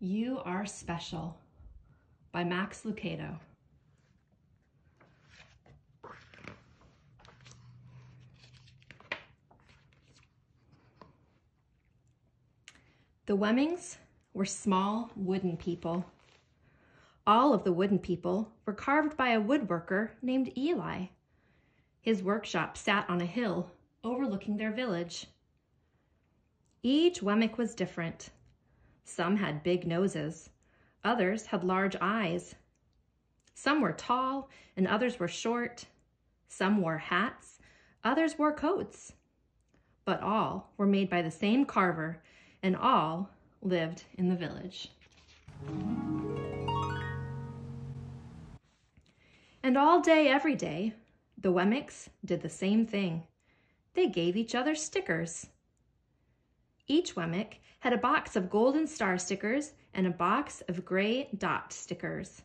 You Are Special by Max Lucado. The Wemmicks were small wooden people. All of the wooden people were carved by a woodworker named Eli. His workshop sat on a hill overlooking their village. Each Wemmick was different. Some had big noses. Others had large eyes. Some were tall and others were short. Some wore hats, others wore coats. But all were made by the same carver and all lived in the village. And all day, every day, the Wemmicks did the same thing. They gave each other stickers. Each Wemmick had a box of golden star stickers and a box of gray dot stickers.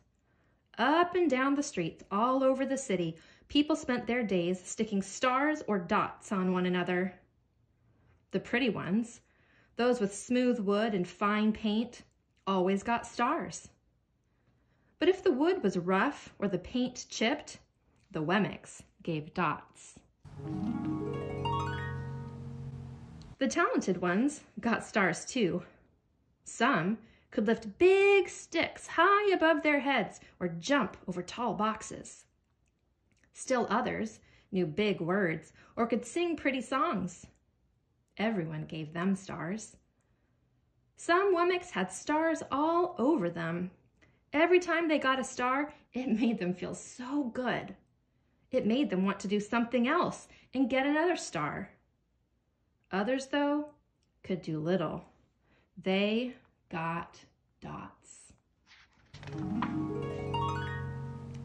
Up and down the streets all over the city, people spent their days sticking stars or dots on one another. The pretty ones, those with smooth wood and fine paint, always got stars. But if the wood was rough or the paint chipped, the Wemmicks gave dots. The talented ones got stars too. Some could lift big sticks high above their heads or jump over tall boxes. Still others knew big words or could sing pretty songs. Everyone gave them stars. Some Wemmicks had stars all over them. Every time they got a star, it made them feel so good. It made them want to do something else and get another star. Others, though, could do little. They got dots.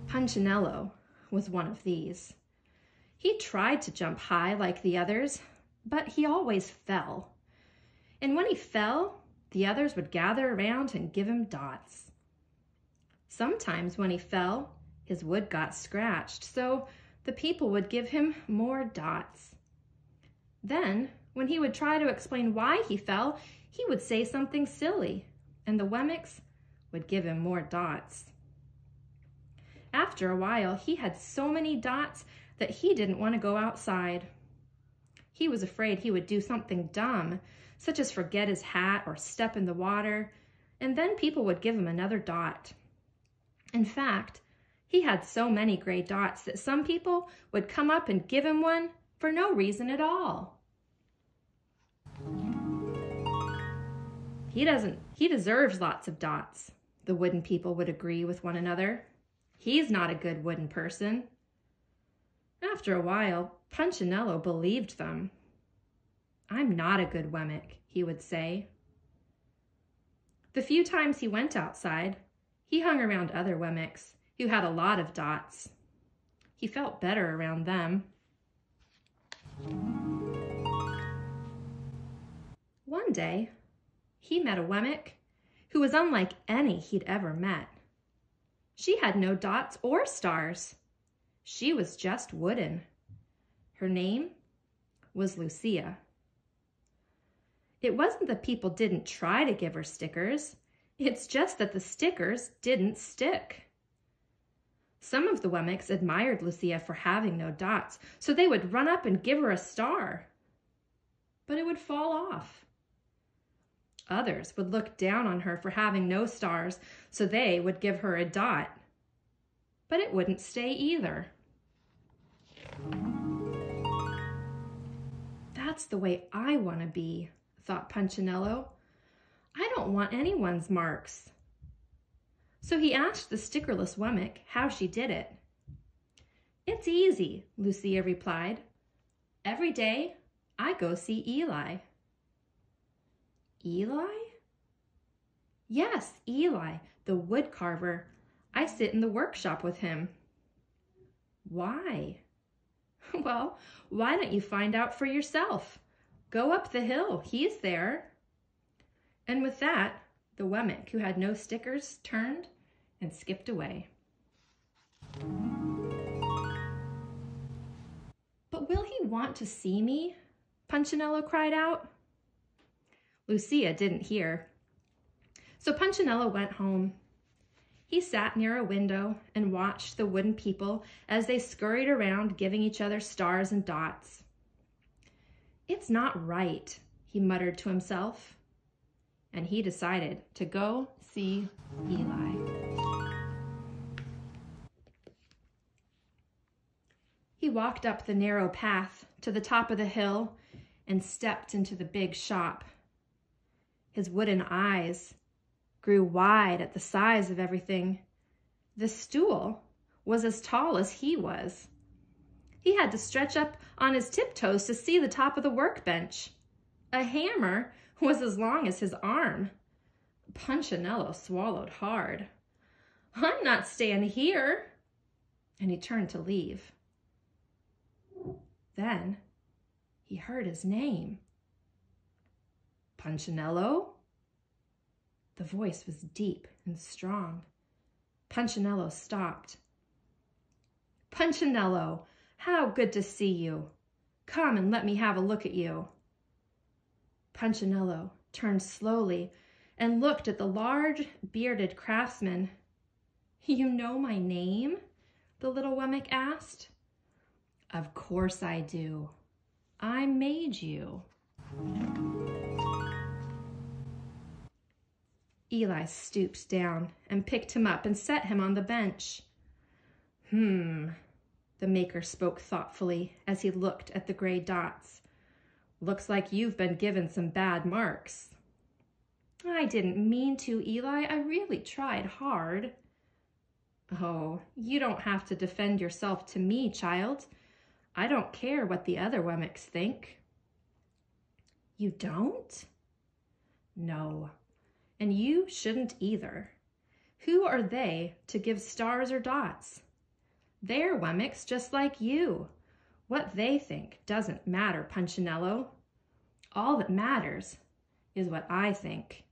Punchinello was one of these. He tried to jump high like the others, but he always fell. And when he fell, the others would gather around and give him dots. Sometimes when he fell, his wood got scratched, so the people would give him more dots. Then when he would try to explain why he fell, he would say something silly, and the Wemmicks would give him more dots. After a while, he had so many dots that he didn't want to go outside. He was afraid he would do something dumb, such as forget his hat or step in the water, and then people would give him another dot. In fact, he had so many gray dots that some people would come up and give him one for no reason at all. He doesn't, he deserves lots of dots, the wooden people would agree with one another. He's not a good wooden person. After a while, Punchinello believed them. I'm not a good Wemmick, he would say. The few times he went outside, he hung around other Wemmicks who had a lot of dots. He felt better around them. One day, he met a Wemmick who was unlike any he'd ever met. She had no dots or stars. She was just wooden. Her name was Lucia. It wasn't that people didn't try to give her stickers. It's just that the stickers didn't stick. Some of the Wemmicks admired Lucia for having no dots, so they would run up and give her a star. But it would fall off. Others would look down on her for having no stars, so they would give her a dot. But it wouldn't stay either. That's the way I want to be, thought Punchinello. I don't want anyone's marks. So he asked the stickerless Wemmick how she did it. It's easy, Lucia replied. Every day I go see Eli. Eli? Yes, Eli, the wood carver. I sit in the workshop with him. Why? Well, why don't you find out for yourself? Go up the hill, he's there. And with that, the Wemmick, who had no stickers, turned and skipped away. But will he want to see me? Punchinello cried out. Lucia didn't hear. So Punchinello went home. He sat near a window and watched the wooden people as they scurried around giving each other stars and dots. It's not right, he muttered to himself. And he decided to go see Eli. He walked up the narrow path to the top of the hill and stepped into the big shop. His wooden eyes grew wide at the size of everything. The stool was as tall as he was. He had to stretch up on his tiptoes to see the top of the workbench. A hammer was as long as his arm. Punchinello swallowed hard. I'm not staying here. And he turned to leave. Then he heard his name. Punchinello? The voice was deep and strong. Punchinello stopped. Punchinello, how good to see you. Come and let me have a look at you. Punchinello turned slowly and looked at the large, bearded craftsman. You know my name? The little Wemmick asked. Of course I do. I made you. Eli stooped down and picked him up and set him on the bench. Hmm, the maker spoke thoughtfully as he looked at the gray dots. Looks like you've been given some bad marks. I didn't mean to, Eli. I really tried hard. Oh, you don't have to defend yourself to me, child. I don't care what the other Wemmicks think. You don't? No, and you shouldn't either. Who are they to give stars or dots? They're Wemmicks just like you. What they think doesn't matter, Punchinello. All that matters is what I think.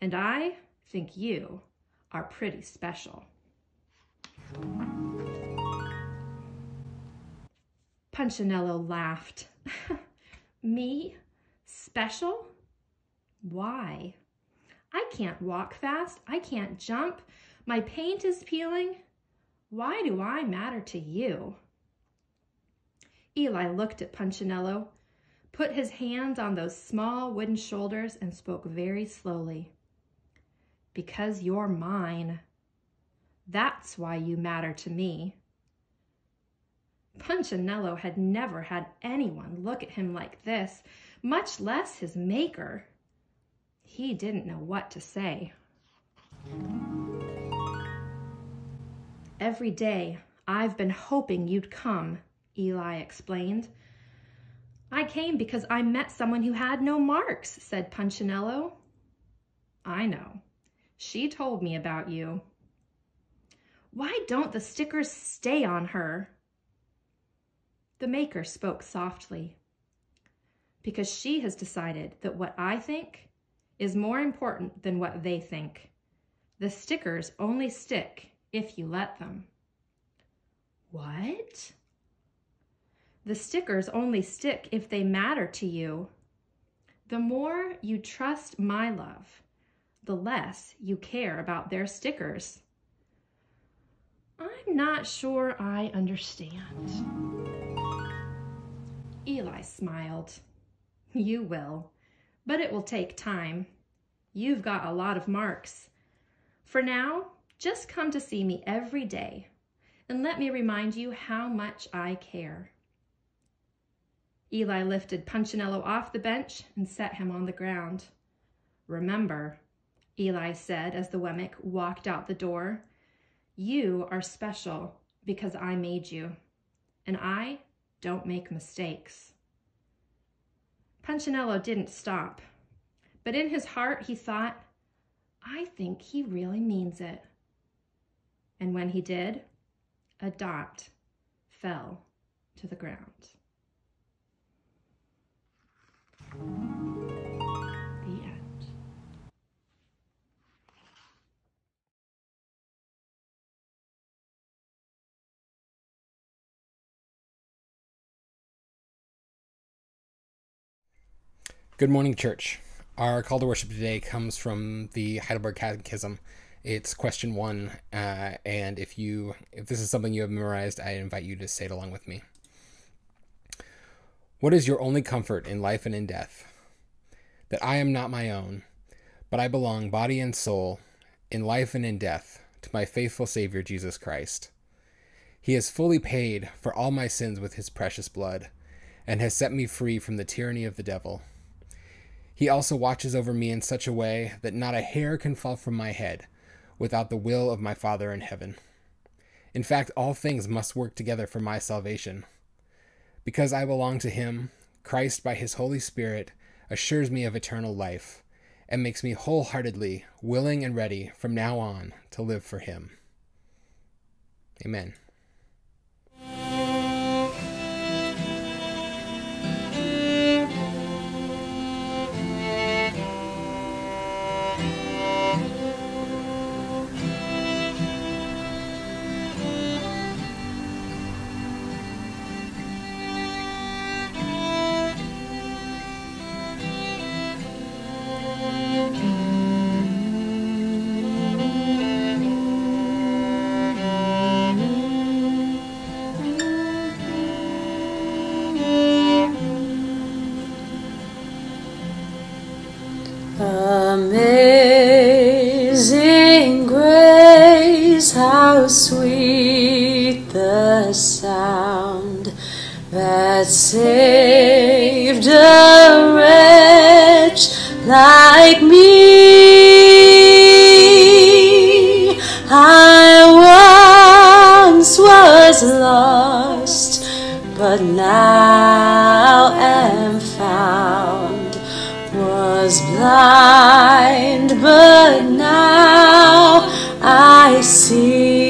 And I think you are pretty special. Punchinello laughed. Me? Special? Why? I can't walk fast. I can't jump. My paint is peeling. Why do I matter to you? Eli looked at Punchinello, put his hands on those small wooden shoulders, and spoke very slowly. Because you're mine. That's why you matter to me. Punchinello had never had anyone look at him like this, much less his maker. He didn't know what to say. Every day, I've been hoping you'd come, Eli explained. I came because I met someone who had no marks, said Punchinello. I know. She told me about you. Why don't the stickers stay on her? The maker spoke softly. Because she has decided that what I think is more important than what they think. The stickers only stick if you let them. What? The stickers only stick if they matter to you. The more you trust my love, the less you care about their stickers. I'm not sure I understand. Eli smiled. You will, but it will take time. You've got a lot of marks. For now, just come to see me every day and let me remind you how much I care. Eli lifted Punchinello off the bench and set him on the ground. Remember, Eli said as the Wemmick walked out the door, you are special because I made you, and I don't make mistakes. Punchinello didn't stop, but in his heart he thought, I think he really means it. And when he did, a dot fell to the ground. Good morning, church. Our call to worship today comes from the Heidelberg Catechism. It's question one, uh, and if you if this is something you have memorized, I invite you to say it along with me. What is your only comfort in life and in death? That I am not my own, but I belong body and soul, in life and in death, to my faithful Savior Jesus Christ. He has fully paid for all my sins with his precious blood, and has set me free from the tyranny of the devil. He also watches over me in such a way that not a hair can fall from my head without the will of my Father in heaven. In fact, all things must work together for my salvation. Because I belong to Him, Christ, by His Holy Spirit, assures me of eternal life and makes me wholeheartedly willing and ready from now on to live for Him. Amen. Grace, how sweet the sound that saved a wretch like me. I once was lost, but now am found. Was blind, but now I see.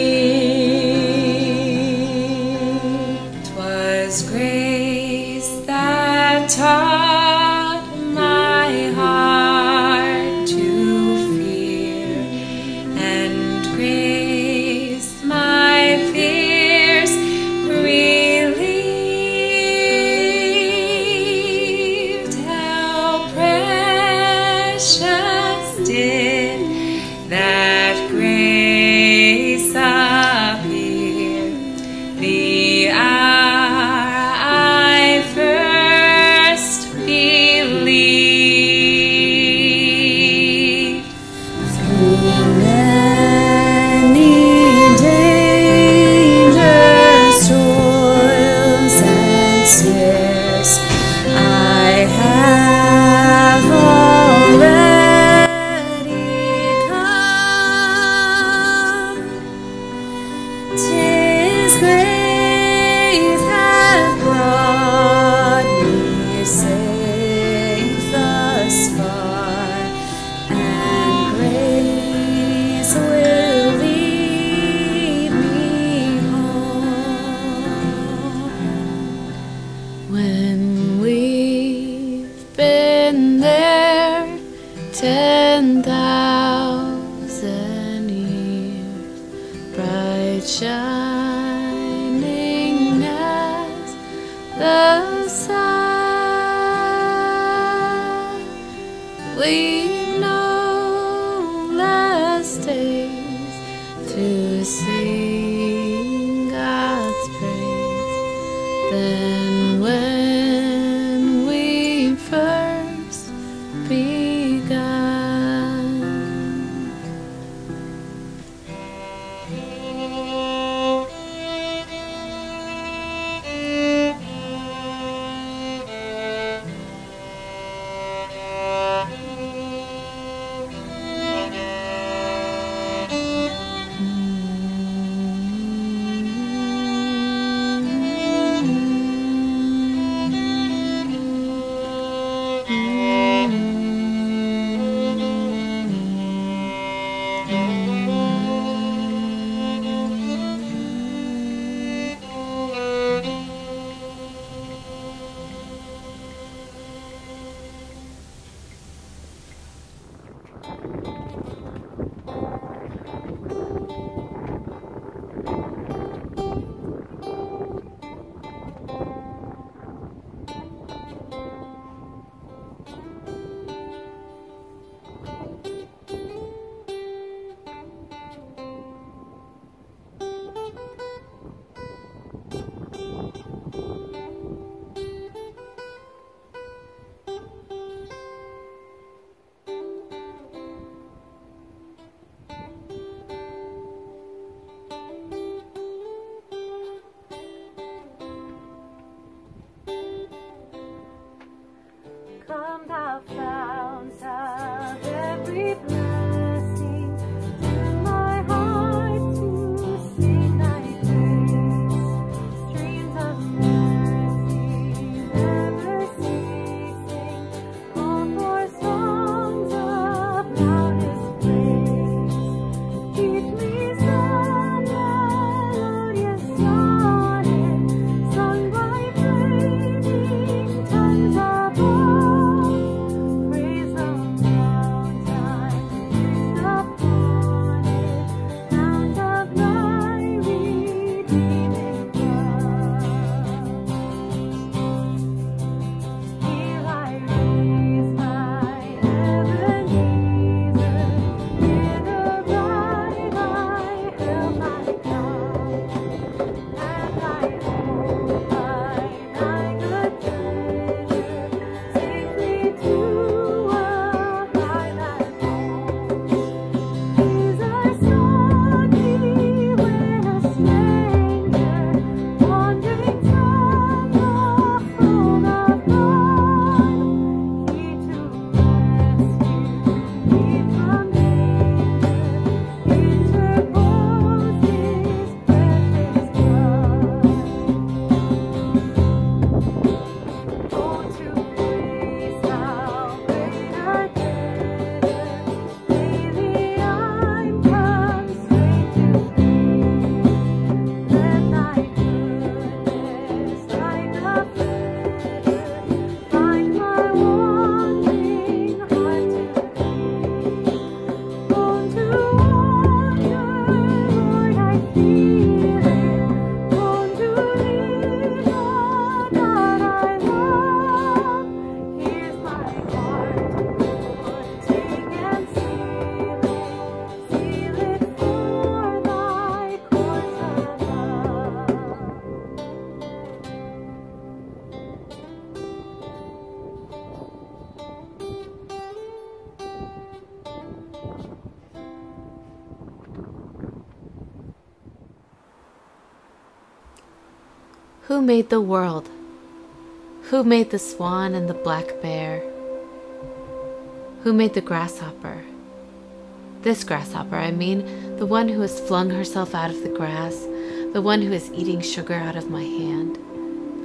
of love. Who made the world? Who made the swan and the black bear? Who made the grasshopper? This grasshopper, I mean, the one who has flung herself out of the grass, the one who is eating sugar out of my hand,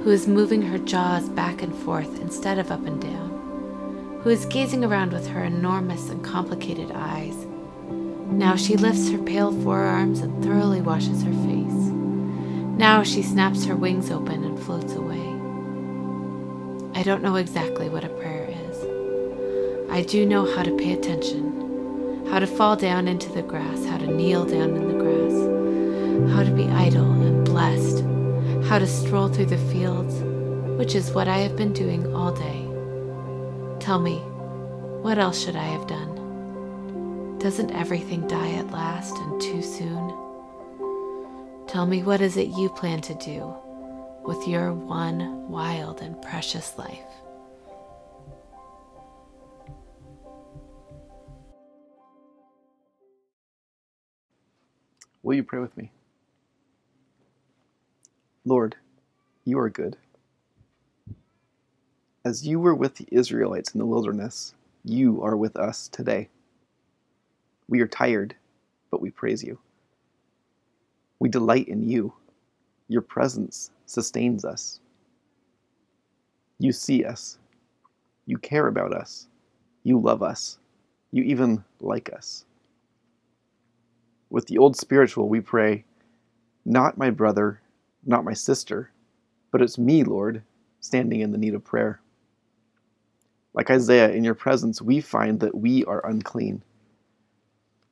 who is moving her jaws back and forth instead of up and down, who is gazing around with her enormous and complicated eyes. Now she lifts her pale forearms and thoroughly washes her face. Now she snaps her wings open and floats away. I don't know exactly what a prayer is. I do know how to pay attention, how to fall down into the grass, how to kneel down in the grass, how to be idle and blessed, how to stroll through the fields, which is what I have been doing all day. Tell me, what else should I have done? Doesn't everything die at last and too soon? Tell me, what is it you plan to do with your one wild and precious life? Will you pray with me? Lord, you are good. As you were with the Israelites in the wilderness, you are with us today. We are tired, but we praise you. We delight in you. Your presence sustains us. You see us. You care about us. You love us. You even like us. With the old spiritual, we pray, Not my brother, not my sister, but it's me, Lord, standing in the need of prayer. Like Isaiah, in your presence, we find that we are unclean,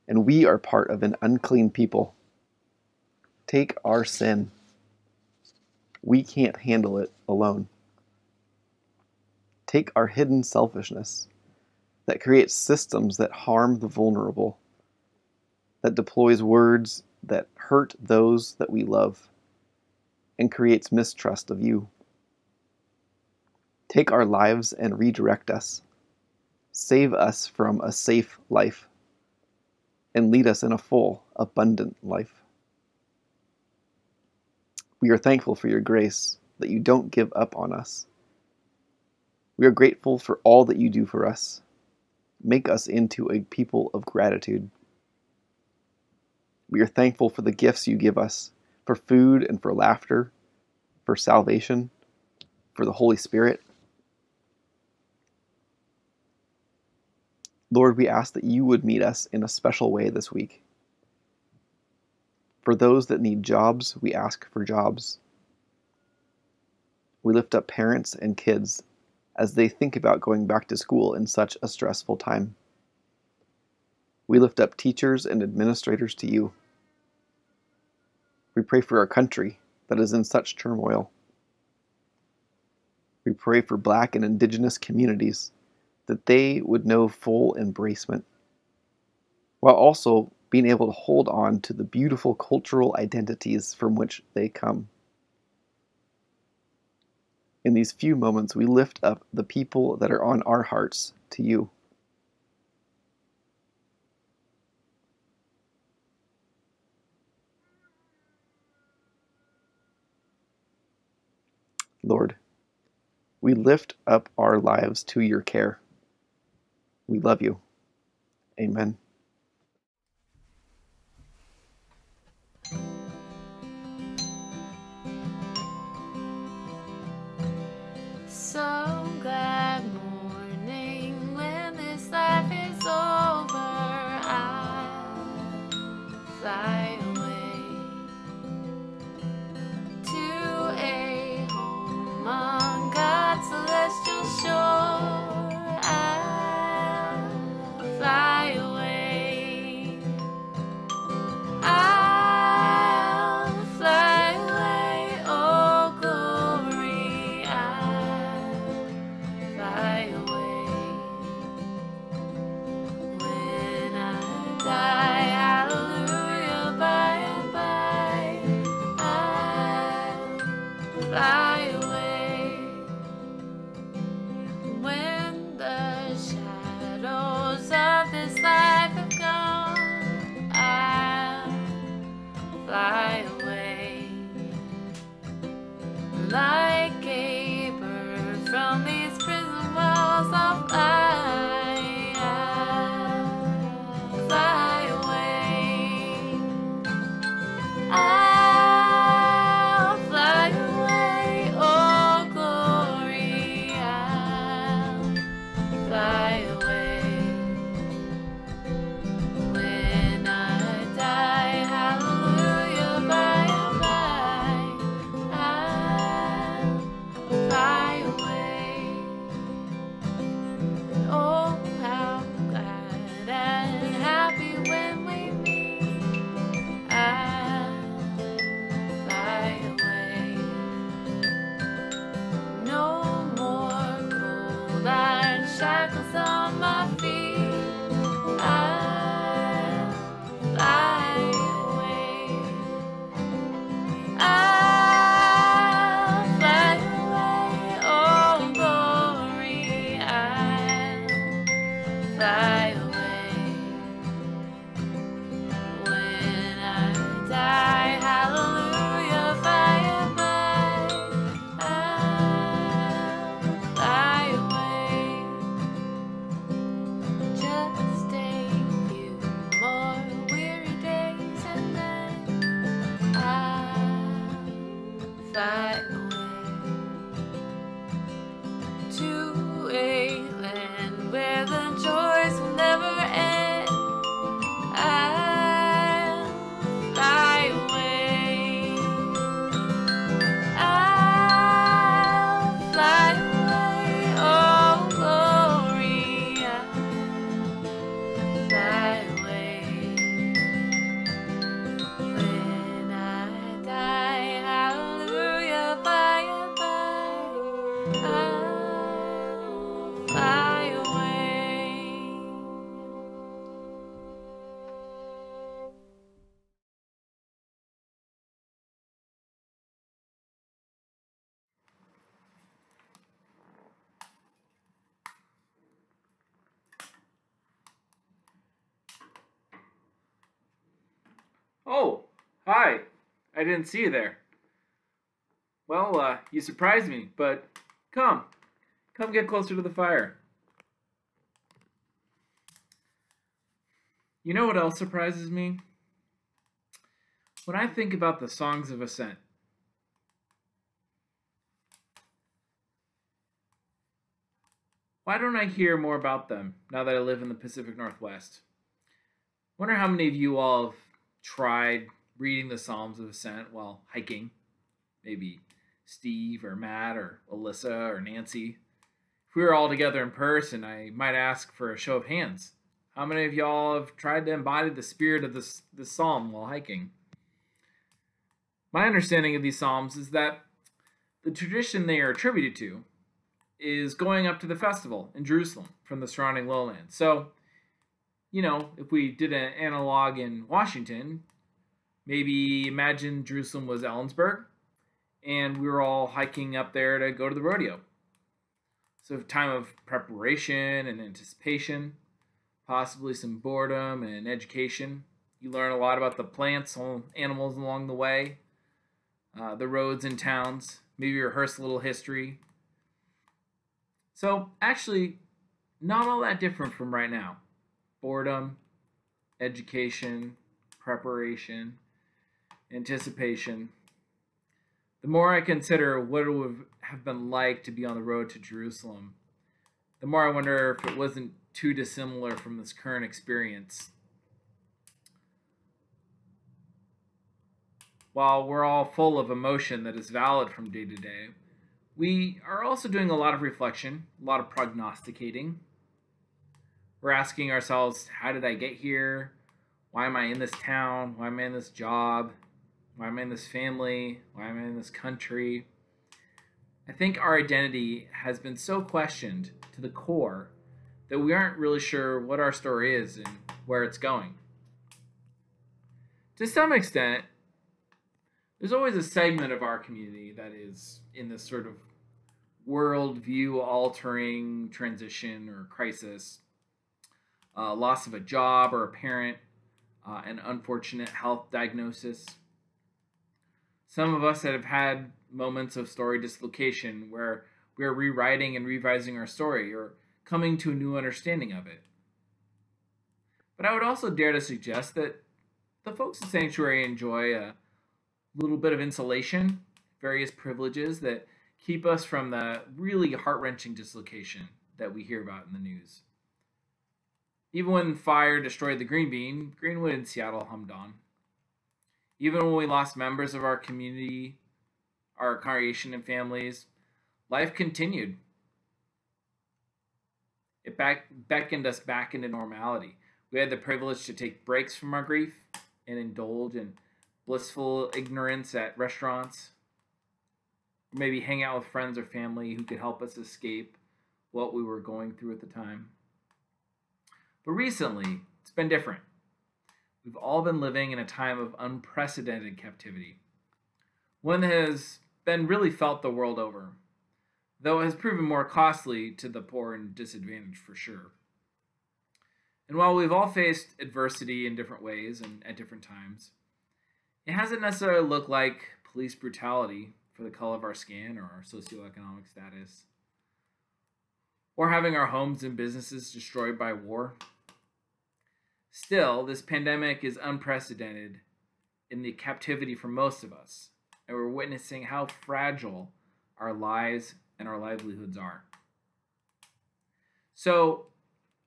and we are part of an unclean people. Take our sin. We can't handle it alone. Take our hidden selfishness that creates systems that harm the vulnerable, that deploys words that hurt those that we love, and creates mistrust of you. Take our lives and redirect us. Save us from a safe life and lead us in a full, abundant life. We are thankful for your grace that you don't give up on us. We are grateful for all that you do for us. Make us into a people of gratitude. We are thankful for the gifts you give us for food and for laughter, for salvation, for the Holy Spirit. Lord, we ask that you would meet us in a special way this week. For those that need jobs, we ask for jobs. We lift up parents and kids as they think about going back to school in such a stressful time. We lift up teachers and administrators to you. We pray for our country that is in such turmoil. We pray for Black and Indigenous communities that they would know full embracement, while also being able to hold on to the beautiful cultural identities from which they come. In these few moments, we lift up the people that are on our hearts to you. Lord, we lift up our lives to your care. We love you. Amen. Didn't see you there. Well, uh, you surprised me, but come. Come get closer to the fire. You know what else surprises me? When I think about the songs of ascent. Why don't I hear more about them now that I live in the Pacific Northwest? Wonder how many of you all have tried reading the Psalms of Ascent while hiking. Maybe Steve or Matt or Alyssa or Nancy. If we were all together in person, I might ask for a show of hands. How many of y'all have tried to embody the spirit of this, this psalm while hiking? My understanding of these psalms is that the tradition they are attributed to is going up to the festival in Jerusalem from the surrounding lowlands. So, you know, if we did an analog in Washington, maybe imagine Jerusalem was Ellensburg and we were all hiking up there to go to the rodeo. So, time of preparation and anticipation, possibly some boredom and education. You learn a lot about the plants, animals along the way, uh, the roads and towns. Maybe rehearse a little history. So, actually, not all that different from right now. Boredom, education, preparation, anticipation. The more I consider what it would have been like to be on the road to Jerusalem, the more I wonder if it wasn't too dissimilar from this current experience. While we're all full of emotion that is valid from day to day, we are also doing a lot of reflection, a lot of prognosticating. We're asking ourselves, how did I get here? Why am I in this town? Why am I in this job? Why am I in this family? Why am I in this country? I think our identity has been so questioned to the core that we aren't really sure what our story is and where it's going. To some extent, there's always a segment of our community that is in this sort of worldview altering transition or crisis, uh, loss of a job or a parent, uh, an unfortunate health diagnosis. Some of us that have had moments of story dislocation where we are rewriting and revising our story or coming to a new understanding of it. But I would also dare to suggest that the folks at Sanctuary enjoy a little bit of insulation, various privileges that keep us from the really heart wrenching dislocation that we hear about in the news. Even when fire destroyed the green bean, Greenwood and Seattle hummed on. Even when we lost members of our community, our congregation, and families, life continued. It back, beckoned us back into normality. We had the privilege to take breaks from our grief and indulge in blissful ignorance at restaurants, maybe hang out with friends or family who could help us escape what we were going through at the time. But recently, it's been different. We've all been living in a time of unprecedented captivity. One that has been really felt the world over, though it has proven more costly to the poor and disadvantaged for sure. And while we've all faced adversity in different ways and at different times, it hasn't necessarily looked like police brutality for the color of our skin or our socioeconomic status, or having our homes and businesses destroyed by war. Still, this pandemic is unprecedented in the captivity for most of us, and we're witnessing how fragile our lives and our livelihoods are. So,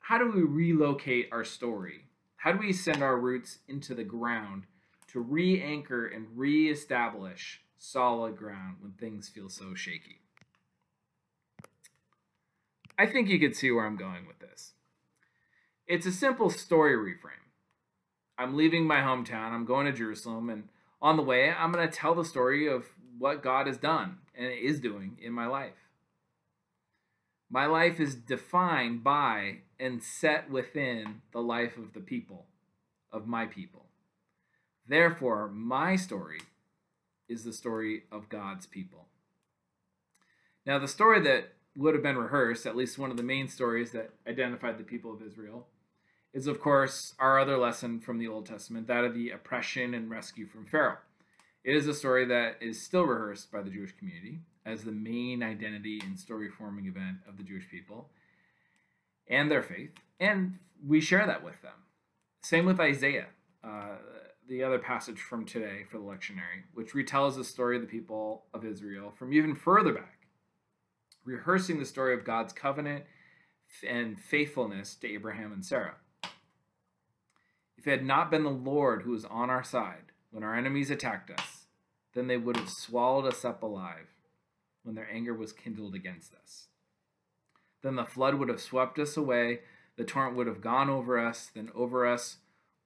how do we relocate our story? How do we send our roots into the ground to re anchor and re establish solid ground when things feel so shaky? I think you could see where I'm going with this. It's a simple story reframe. I'm leaving my hometown, I'm going to Jerusalem, and on the way, I'm going to tell the story of what God has done and is doing in my life. My life is defined by and set within the life of the people, of my people. Therefore, my story is the story of God's people. Now, the story that would have been rehearsed, at least one of the main stories that identified the people of Israel, is, of course, our other lesson from the Old Testament, that of the oppression and rescue from Pharaoh. It is a story that is still rehearsed by the Jewish community as the main identity and story forming event of the Jewish people and their faith, and we share that with them. Same with Isaiah, uh, the other passage from today for the lectionary, which retells the story of the people of Israel from even further back, rehearsing the story of God's covenant and faithfulness to Abraham and Sarah. If it had not been the Lord who was on our side when our enemies attacked us, then they would have swallowed us up alive when their anger was kindled against us. Then the flood would have swept us away, the torrent would have gone over us, then over us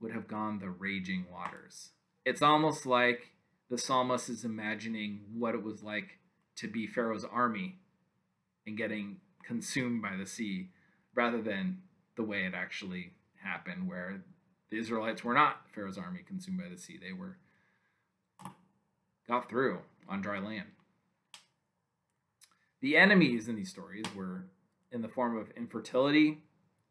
would have gone the raging waters. It's almost like the psalmist is imagining what it was like to be Pharaoh's army and getting consumed by the sea rather than the way it actually happened, where the Israelites were not Pharaoh's army consumed by the sea. They were got through on dry land. The enemies in these stories were in the form of infertility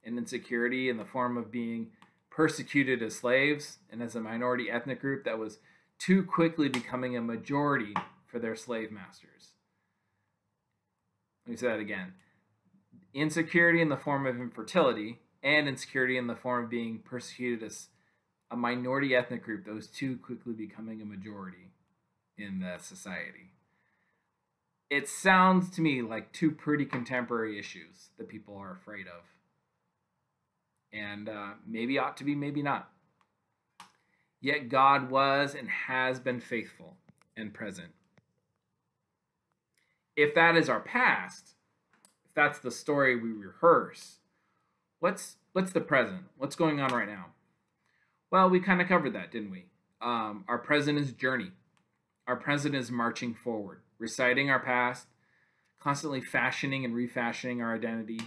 and insecurity, in the form of being persecuted as slaves and as a minority ethnic group that was too quickly becoming a majority for their slave masters. Let me say that again. Insecurity in the form of infertility and insecurity in the form of being persecuted as a minority ethnic group was too quickly becoming a majority in the society. It sounds to me like two pretty contemporary issues that people are afraid of. And uh, maybe ought to be, maybe not. Yet God was and has been faithful and present. If that is our past, if that's the story we rehearse, what's what's the present? What's going on right now? Well, we kind of covered that, didn't we? Um, our present is journey. Our present is marching forward, reciting our past, constantly fashioning and refashioning our identity.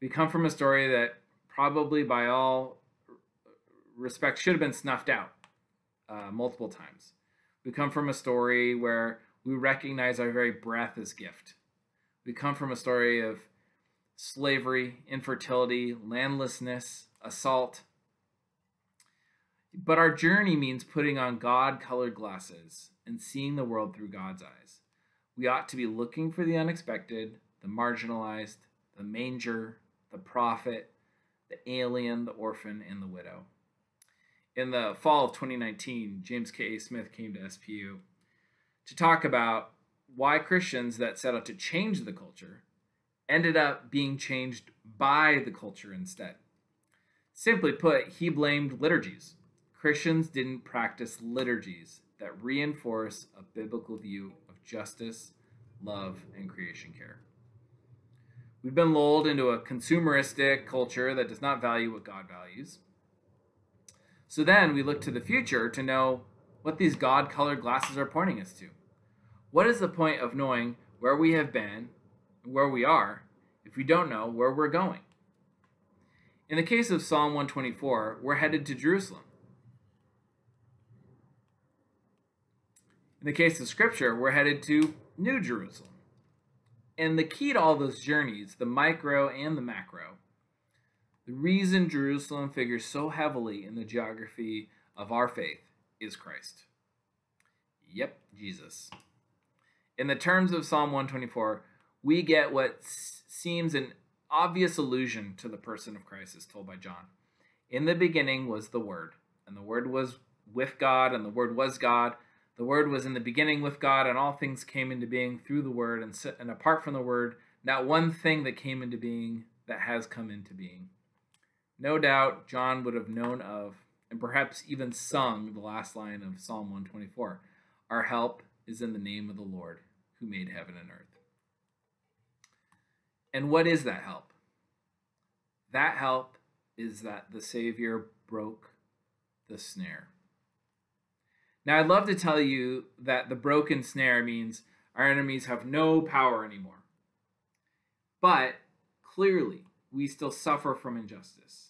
We come from a story that probably, by all respects, should have been snuffed out uh, multiple times. We come from a story where we recognize our very breath as gift. We come from a story of slavery, infertility, landlessness, assault. But our journey means putting on God colored glasses and seeing the world through God's eyes. We ought to be looking for the unexpected, the marginalized, the manger, the prophet, the alien, the orphan, and the widow. In the fall of 2019, James K. A. Smith came to SPU to talk about why Christians that set out to change the culture ended up being changed by the culture instead. Simply put, he blamed liturgies. Christians didn't practice liturgies that reinforce a biblical view of justice, love, and creation care. We've been lulled into a consumeristic culture that does not value what God values. So then we look to the future to know what these God colored glasses are pointing us to. What is the point of knowing where we have been where we are if we don't know where we're going. In the case of Psalm 124, we're headed to Jerusalem. In the case of Scripture, we're headed to New Jerusalem. And the key to all those journeys, the micro and the macro, the reason Jerusalem figures so heavily in the geography of our faith is Christ. Yep, Jesus. In the terms of Psalm 124, we get what seems an obvious allusion to the person of Christ as told by John. In the beginning was the Word, and the Word was with God, and the Word was God. The Word was in the beginning with God, and all things came into being through the Word, and, and apart from the Word, not one thing that came into being that has come into being. No doubt John would have known of, and perhaps even sung the last line of Psalm 124 Our help is in the name of the Lord, who made heaven and earth. And what is that help? That help is that the Savior broke the snare. Now, I'd love to tell you that the broken snare means our enemies have no power anymore. But clearly, we still suffer from injustice.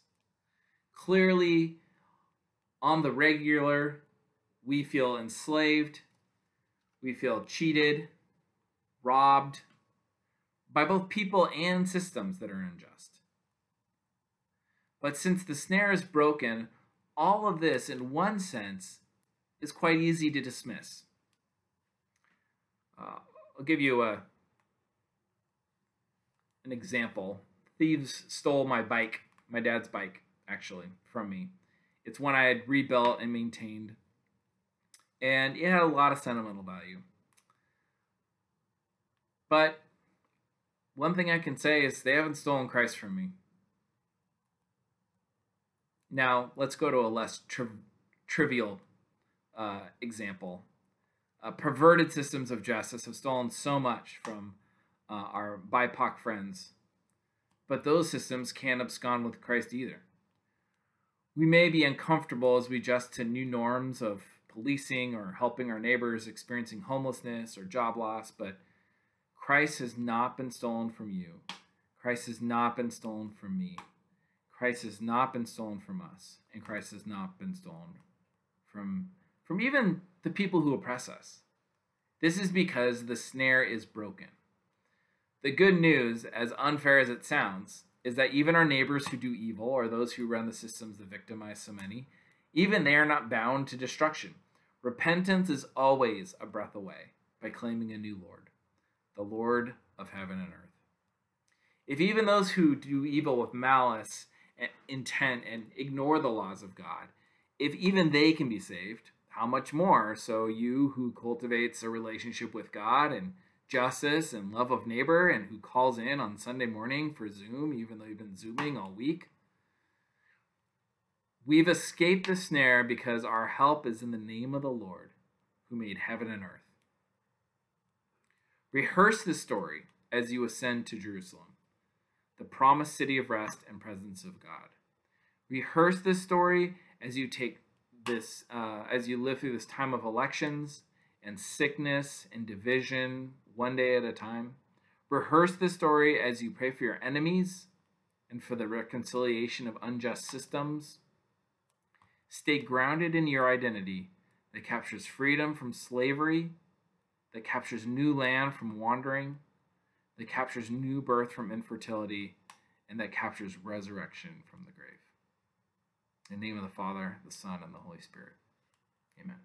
Clearly, on the regular, we feel enslaved, we feel cheated, robbed, by both people and systems that are unjust. But since the snare is broken, all of this, in one sense, is quite easy to dismiss. Uh, I'll give you a an example. Thieves stole my bike, my dad's bike, actually, from me. It's one I had rebuilt and maintained, and it had a lot of sentimental value. But one thing I can say is they haven't stolen Christ from me. Now, let's go to a less tri- trivial uh, example. Uh, perverted systems of justice have stolen so much from uh, our BIPOC friends, but those systems can't abscond with Christ either. We may be uncomfortable as we adjust to new norms of policing or helping our neighbors experiencing homelessness or job loss, but Christ has not been stolen from you. Christ has not been stolen from me. Christ has not been stolen from us, and Christ has not been stolen from from even the people who oppress us. This is because the snare is broken. The good news, as unfair as it sounds, is that even our neighbors who do evil, or those who run the systems that victimize so many, even they are not bound to destruction. Repentance is always a breath away by claiming a new Lord, the Lord of heaven and earth. If even those who do evil with malice and intent and ignore the laws of God, if even they can be saved, how much more so you who cultivates a relationship with God and justice and love of neighbor and who calls in on Sunday morning for Zoom even though you've been zooming all week? We've escaped the snare because our help is in the name of the Lord who made heaven and earth. Rehearse the story as you ascend to Jerusalem, the promised city of rest and presence of God. Rehearse this story as you take this, uh, as you live through this time of elections and sickness and division, one day at a time. Rehearse the story as you pray for your enemies and for the reconciliation of unjust systems. Stay grounded in your identity that captures freedom from slavery, that captures new land from wandering, that captures new birth from infertility, and that captures resurrection from the grave. In the name of the Father, the Son, and the Holy Spirit. Amen.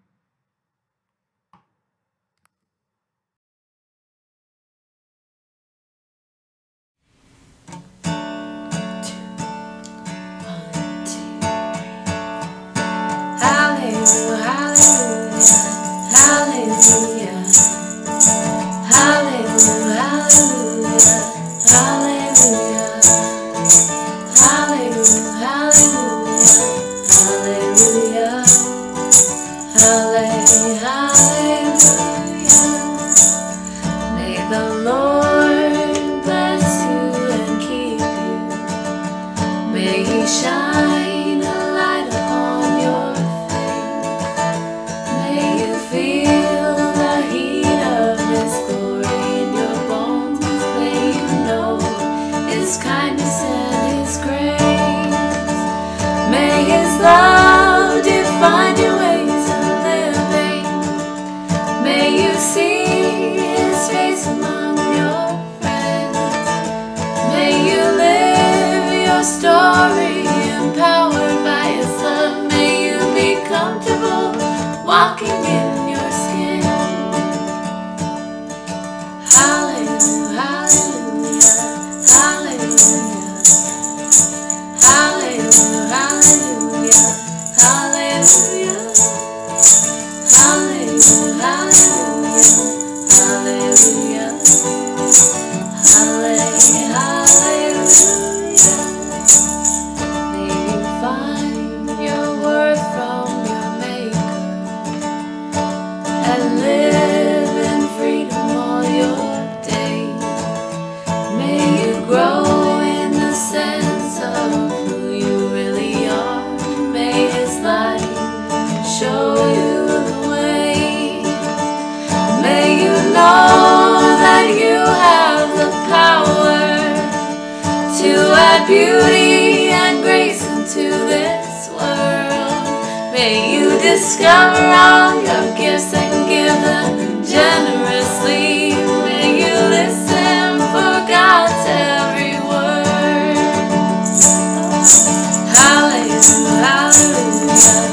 beauty and grace into this world. May you discover all your gifts and give them generously. May you listen for God's every word. Hallelujah, hallelujah.